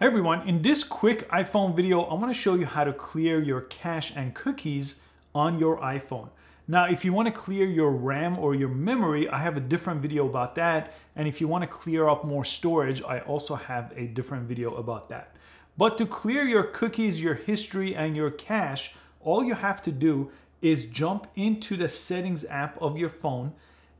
Hi everyone, in this quick iPhone video, I wanna show you how to clear your cache and cookies on your iPhone. Now, if you wanna clear your RAM or your memory, I have a different video about that. And if you wanna clear up more storage, I also have a different video about that. But to clear your cookies, your history, and your cache, all you have to do is jump into the settings app of your phone.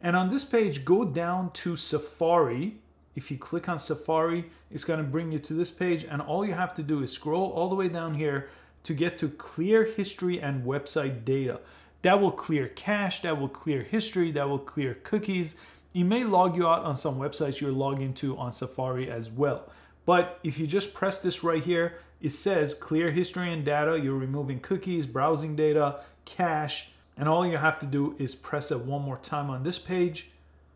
And on this page, go down to Safari if you click on Safari, it's going to bring you to this page and all you have to do is scroll all the way down here to get to clear history and website data. That will clear cache, that will clear history, that will clear cookies. It may log you out on some websites you're logged into on Safari as well. But if you just press this right here, it says clear history and data, you're removing cookies, browsing data, cache, and all you have to do is press it one more time on this page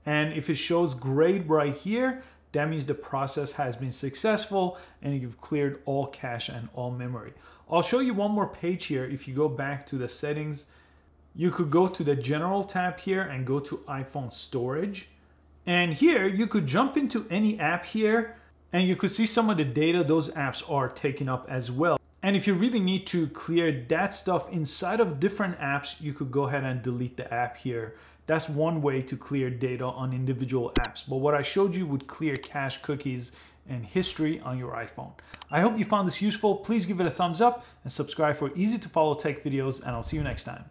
and if it shows grayed right here, that means the process has been successful and you've cleared all cache and all memory. I'll show you one more page here. If you go back to the settings, you could go to the general tab here and go to iPhone storage. And here you could jump into any app here and you could see some of the data those apps are taking up as well. And if you really need to clear that stuff inside of different apps, you could go ahead and delete the app here. That's one way to clear data on individual apps. But what I showed you would clear cache cookies and history on your iPhone. I hope you found this useful. Please give it a thumbs up and subscribe for easy to follow tech videos and I'll see you next time.